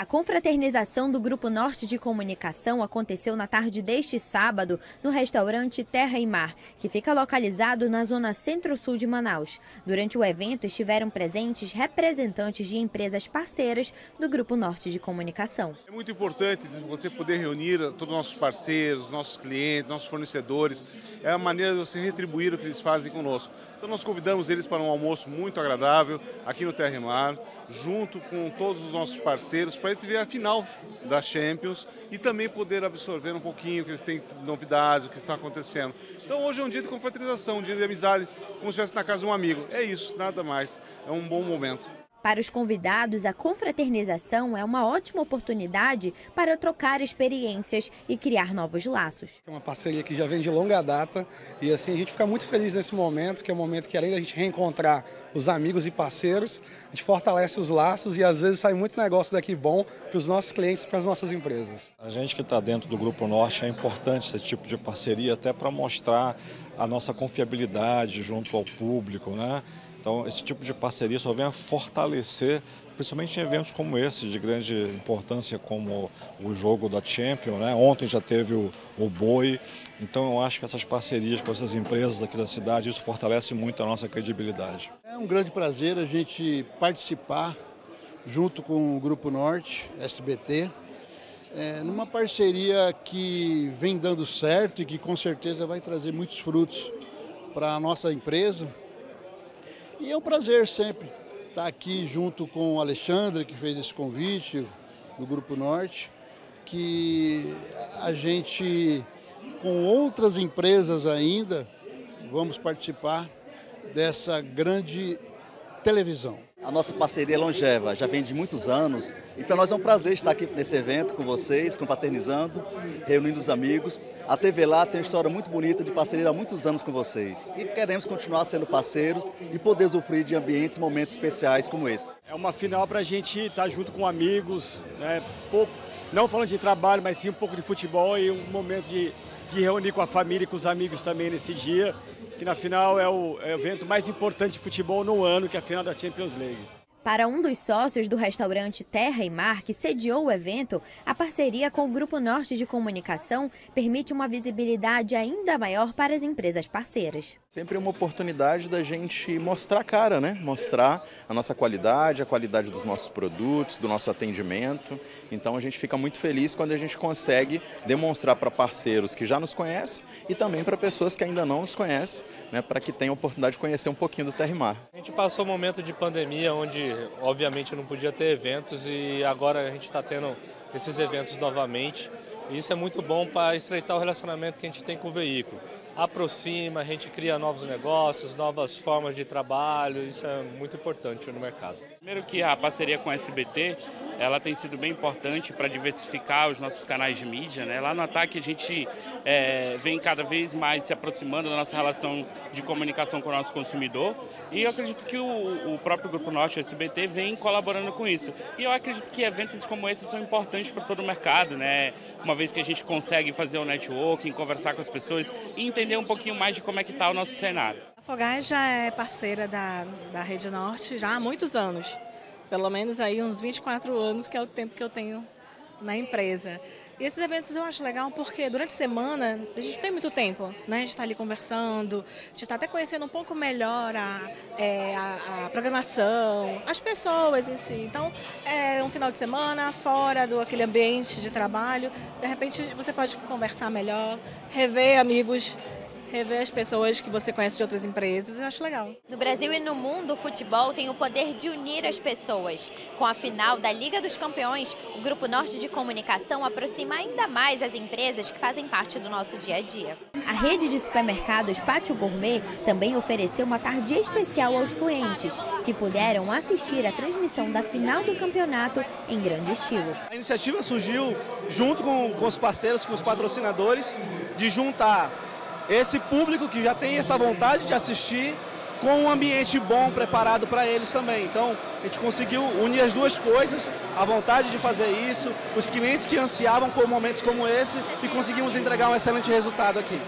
A confraternização do Grupo Norte de Comunicação aconteceu na tarde deste sábado no restaurante Terra e Mar, que fica localizado na zona centro-sul de Manaus. Durante o evento estiveram presentes representantes de empresas parceiras do Grupo Norte de Comunicação. É muito importante você poder reunir todos os nossos parceiros, nossos clientes, nossos fornecedores. É a maneira de você retribuir o que eles fazem conosco. Então nós convidamos eles para um almoço muito agradável aqui no Terra e Mar, junto com todos os nossos parceiros, para a gente ver a final da Champions e também poder absorver um pouquinho que eles têm novidades, o que está acontecendo. Então hoje é um dia de confraternização, um dia de amizade, como se estivesse na casa de um amigo. É isso, nada mais. É um bom momento. Para os convidados, a confraternização é uma ótima oportunidade para trocar experiências e criar novos laços. É uma parceria que já vem de longa data e assim a gente fica muito feliz nesse momento, que é um momento que além da gente reencontrar os amigos e parceiros, a gente fortalece os laços e às vezes sai muito negócio daqui bom para os nossos clientes e para as nossas empresas. A gente que está dentro do Grupo Norte é importante esse tipo de parceria até para mostrar a nossa confiabilidade junto ao público, né? Então, esse tipo de parceria só vem a fortalecer, principalmente em eventos como esse, de grande importância, como o jogo da Champions. Né? Ontem já teve o, o Boi. Então, eu acho que essas parcerias com essas empresas aqui da cidade, isso fortalece muito a nossa credibilidade. É um grande prazer a gente participar, junto com o Grupo Norte, SBT, é, numa parceria que vem dando certo e que com certeza vai trazer muitos frutos para a nossa empresa e é um prazer sempre estar aqui junto com o Alexandre, que fez esse convite, do Grupo Norte, que a gente, com outras empresas ainda, vamos participar dessa grande televisão. A nossa parceria é longeva, já vem de muitos anos. E para nós é um prazer estar aqui nesse evento com vocês, confraternizando, reunindo os amigos. A TV Lá tem uma história muito bonita de parceria há muitos anos com vocês. E queremos continuar sendo parceiros e poder usufruir de ambientes e momentos especiais como esse. É uma final para a gente estar junto com amigos, né? pouco, não falando de trabalho, mas sim um pouco de futebol e um momento de, de reunir com a família e com os amigos também nesse dia que na final é o, é o evento mais importante de futebol no ano, que é a final da Champions League. Para um dos sócios do restaurante Terra e Mar, que sediou o evento, a parceria com o Grupo Norte de Comunicação permite uma visibilidade ainda maior para as empresas parceiras. Sempre é uma oportunidade da gente mostrar a cara, né? Mostrar a nossa qualidade, a qualidade dos nossos produtos, do nosso atendimento. Então a gente fica muito feliz quando a gente consegue demonstrar para parceiros que já nos conhecem e também para pessoas que ainda não nos conhecem, né? Para que tenham a oportunidade de conhecer um pouquinho do Terra e Mar. A gente passou um momento de pandemia onde obviamente não podia ter eventos e agora a gente está tendo esses eventos novamente. E isso é muito bom para estreitar o relacionamento que a gente tem com o veículo. Aproxima, a gente cria novos negócios, novas formas de trabalho, isso é muito importante no mercado. Primeiro que a parceria com a SBT, ela tem sido bem importante para diversificar os nossos canais de mídia. Né? Lá no Ataque a gente é, vem cada vez mais se aproximando da nossa relação de comunicação com o nosso consumidor e eu acredito que o, o próprio Grupo Norte, o SBT, vem colaborando com isso. E eu acredito que eventos como esses são importantes para todo o mercado, né? uma vez que a gente consegue fazer o networking, conversar com as pessoas e entender um pouquinho mais de como é que está o nosso cenário. A Fogás já é parceira da, da Rede Norte já há muitos anos, pelo menos aí uns 24 anos, que é o tempo que eu tenho na empresa. E esses eventos eu acho legal porque durante a semana a gente tem muito tempo, né? A gente está ali conversando, a gente está até conhecendo um pouco melhor a, é, a, a, programação, as pessoas em si. Então, é um final de semana fora do aquele ambiente de trabalho, de repente você pode conversar melhor, rever amigos rever as pessoas que você conhece de outras empresas, eu acho legal. No Brasil e no mundo, o futebol tem o poder de unir as pessoas. Com a final da Liga dos Campeões, o Grupo Norte de Comunicação aproxima ainda mais as empresas que fazem parte do nosso dia a dia. A rede de supermercados Pátio Gourmet também ofereceu uma tarde especial aos clientes, que puderam assistir à transmissão da final do campeonato em grande estilo. A iniciativa surgiu junto com, com os parceiros, com os patrocinadores, de juntar esse público que já tem essa vontade de assistir com um ambiente bom preparado para eles também. Então, a gente conseguiu unir as duas coisas, a vontade de fazer isso, os clientes que ansiavam por momentos como esse e conseguimos entregar um excelente resultado aqui.